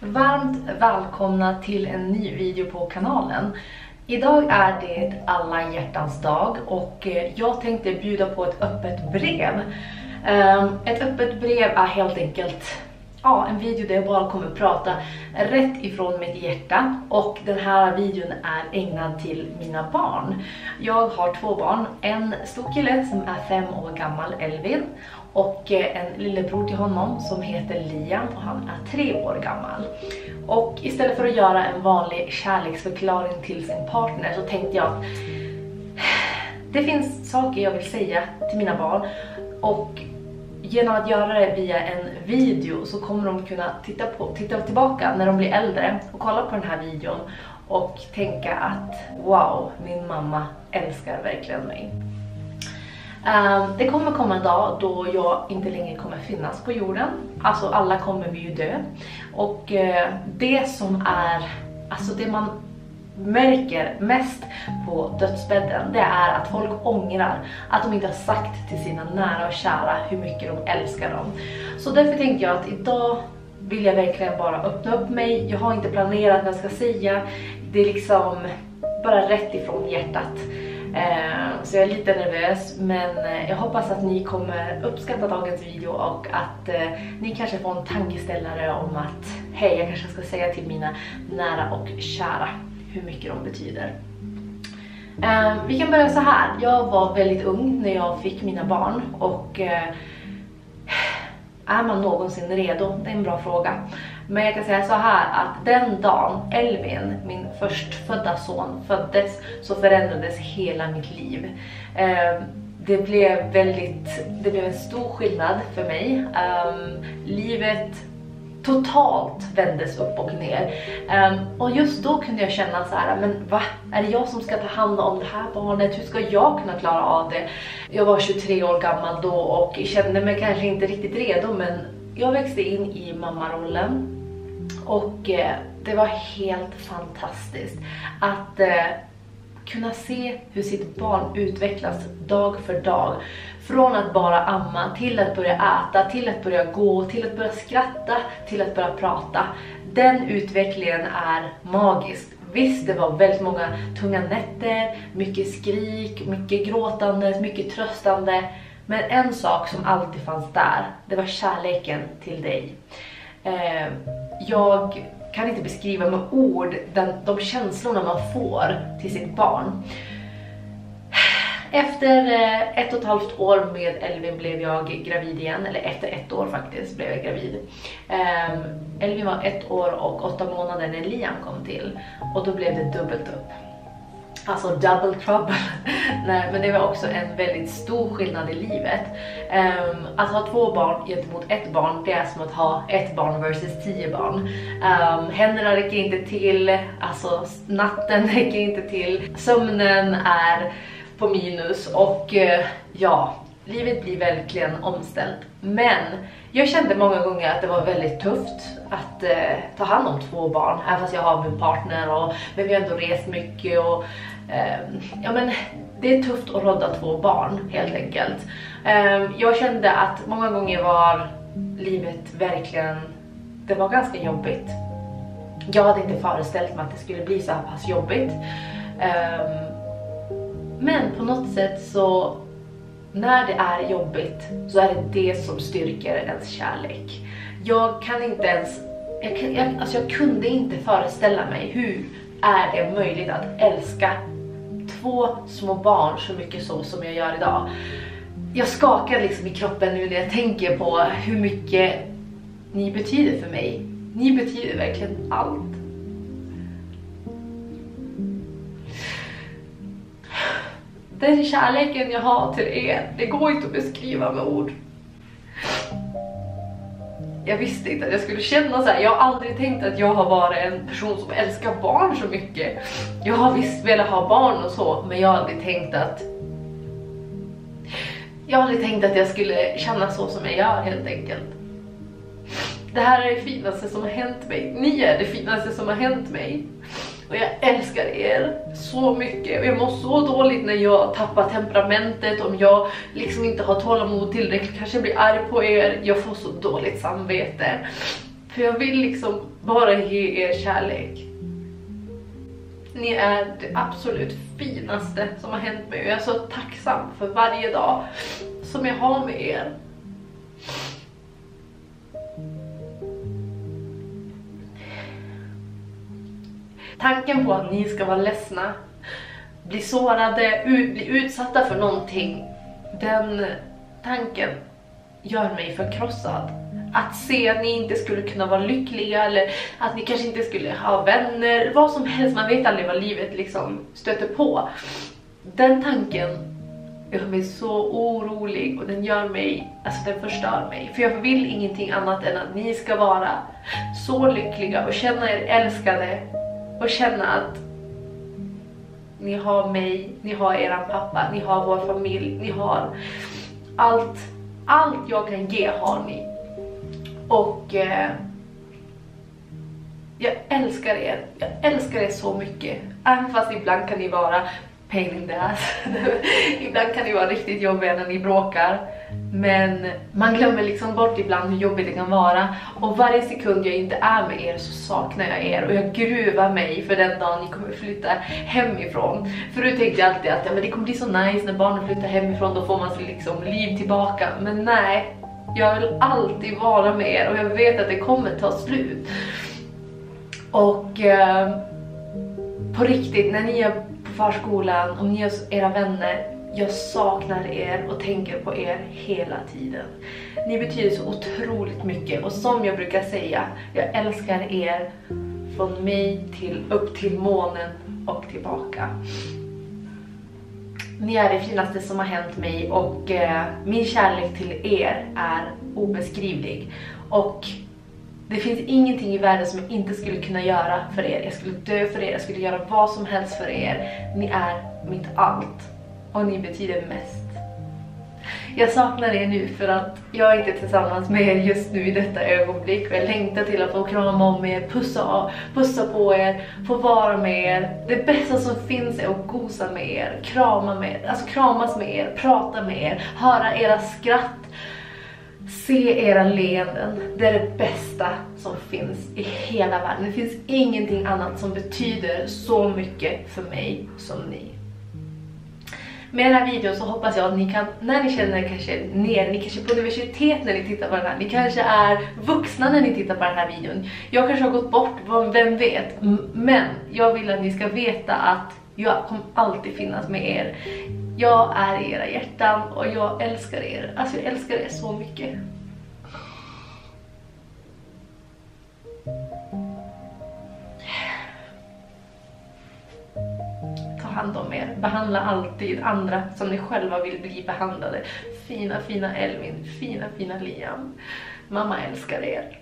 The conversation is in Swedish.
Varmt välkomna till en ny video på kanalen. Idag är det alla hjärtans dag och eh, jag tänkte bjuda på ett öppet brev. Ehm, ett öppet brev är helt enkelt ja, en video där jag bara kommer prata rätt ifrån mitt hjärta och den här videon är ägnad till mina barn. Jag har två barn, en stor kille som är fem år gammal, Elvin och eh, en lillebror till honom som heter Liam och han är tre år gammal. Och istället för att göra en vanlig kärleksförklaring till sin partner så tänkte jag att det finns saker jag vill säga till mina barn och genom att göra det via en video så kommer de kunna titta, på, titta tillbaka när de blir äldre och kolla på den här videon och tänka att wow, min mamma älskar verkligen mig. Ehm, det kommer komma en dag då jag inte längre kommer finnas på jorden. Alltså alla kommer vi ju dö. Och eh, det som är, alltså det man märker mest på dödsbädden det är att folk ångrar att de inte har sagt till sina nära och kära hur mycket de älskar dem. Så därför tänkte jag att idag vill jag verkligen bara öppna upp mig. Jag har inte planerat vad jag ska säga. Det är liksom bara rätt ifrån hjärtat. Eh, så jag är lite nervös men eh, jag hoppas att ni kommer uppskatta dagens video och att eh, ni kanske får en tankeställare om att hej, jag kanske ska säga till mina nära och kära hur mycket de betyder. Vi kan börja så här. Jag var väldigt ung när jag fick mina barn och är man någonsin redo? Det är en bra fråga. Men jag kan säga så här att den dagen Elvin, min förstfödda son, föddes så förändrades hela mitt liv. Eh, det blev väldigt, det blev en stor skillnad för mig. Ehm, livet totalt vändes upp och ner. Um, och just då kunde jag känna så här, men va? Är det jag som ska ta hand om det här barnet? Hur ska jag kunna klara av det? Jag var 23 år gammal då och kände mig kanske inte riktigt redo men jag växte in i mammarollen och eh, det var helt fantastiskt att eh, kunna se hur sitt barn utvecklas dag för dag. Från att bara amma till att börja äta, till att börja gå, till att börja skratta, till att börja prata. Den utvecklingen är magisk. Visst, det var väldigt många tunga nätter, mycket skrik, mycket gråtande, mycket tröstande. Men en sak som alltid fanns där, det var kärleken till dig. Eh, jag kan inte beskriva med ord den, de känslorna man får till sitt barn. Efter eh, ett och ett halvt år med Elvin blev jag gravid igen, eller efter ett år faktiskt blev jag gravid. Ehm, Elvin var ett år och åtta månader när Liam kom till och då blev det dubbelt upp. Alltså double trouble. Nej, men det var också en väldigt stor skillnad i livet. Um, att ha två barn gentemot ett barn, det är som att ha ett barn versus tio barn. Um, händerna räcker inte till, alltså natten räcker inte till, sömnen är på minus och uh, ja, livet blir verkligen omställt. Men jag kände många gånger att det var väldigt tufft att eh, ta hand om två barn, även fast jag har min partner och men vi har ändå rest mycket och Ehm, ja men det är tufft att rodda två barn helt enkelt. Ehm, jag kände att många gånger var livet verkligen, det var ganska jobbigt. Jag hade inte föreställt mig att det skulle bli så här pass jobbigt. Ehm, men på något sätt så när det är jobbigt så är det det som styrker ens kärlek. Jag kan inte ens, jag, kan, jag, alltså jag kunde inte föreställa mig hur är det möjligt att älska två små barn så mycket så som jag gör idag. Jag skakar liksom i kroppen nu när jag tänker på hur mycket ni betyder för mig. Ni betyder verkligen allt. Den kärleken jag har till er, det går inte att beskriva med ord. Jag visste inte att jag skulle känna så här. Jag har aldrig tänkt att jag har varit en person som älskar barn så mycket. Jag har visst velat ha barn och så, men jag har aldrig tänkt att jag har aldrig tänkt att jag skulle känna så som jag gör helt enkelt. Det här är det finaste som har hänt mig. Ni är det finaste som har hänt mig. Och jag älskar er så mycket. Och jag mår så dåligt när jag tappar temperamentet, om jag liksom inte har tålamod tillräckligt, kanske blir arg på er. Jag får så dåligt samvete. För jag vill liksom bara ge er kärlek. Ni är det absolut finaste som har hänt mig och jag är så tacksam för varje dag som jag har med er. Tanken på att ni ska vara ledsna, bli sårade, bli utsatta för någonting, den tanken gör mig förkrossad. Att se att ni inte skulle kunna vara lyckliga eller att ni kanske inte skulle ha vänner, vad som helst, man vet aldrig vad livet liksom stöter på. Den tanken gör mig så orolig och den gör mig, alltså den förstör mig. För jag vill ingenting annat än att ni ska vara så lyckliga och känna er älskade och känna att ni har mig, ni har eran pappa, ni har vår familj, ni har allt, allt jag kan ge har ni. Och eh, jag älskar er, jag älskar er så mycket. Även fast ibland kan ni vara pain in the ass. ibland kan det vara riktigt jobbiga när ni bråkar. Men man glömmer liksom bort ibland hur jobbigt det kan vara. Och varje sekund jag inte är med er så saknar jag er. Och jag gruvar mig för den dagen ni kommer flytta hemifrån. Förut tänkte jag alltid att ja, men det kommer bli så nice när barnen flyttar hemifrån. Då får man sig liksom liv tillbaka. Men nej, jag vill alltid vara med er. Och jag vet att det kommer ta slut. Och eh, på riktigt, när ni är förskolan och ni är era vänner jag saknar er och tänker på er hela tiden. Ni betyder så otroligt mycket och som jag brukar säga, jag älskar er från mig till upp till månen och tillbaka. Ni är det finaste som har hänt mig och eh, min kärlek till er är obeskrivlig. Och det finns ingenting i världen som jag inte skulle kunna göra för er. Jag skulle dö för er, jag skulle göra vad som helst för er. Ni är mitt allt och ni betyder mest. Jag saknar er nu för att jag är inte tillsammans med er just nu i detta ögonblick och jag längtar till att få krama om er, pussa, pussa på er, få vara med er. Det bästa som finns är att gosa med er, krama med alltså kramas med er, prata med er, höra era skratt, se era leenden. Det är det bästa som finns i hela världen. Det finns ingenting annat som betyder så mycket för mig som ni. Med den här videon så hoppas jag att ni kan, när ni känner er kanske ner, ni kanske är på universitet när ni tittar på den här, ni kanske är vuxna när ni tittar på den här videon. Jag kanske har gått bort, vem vet, men jag vill att ni ska veta att jag kommer alltid finnas med er. Jag är i era hjärtan och jag älskar er, alltså jag älskar er så mycket. Ta hand om er. Behandla alltid andra som ni själva vill bli behandlade. Fina, fina Elvin, fina, fina Liam. Mamma älskar er.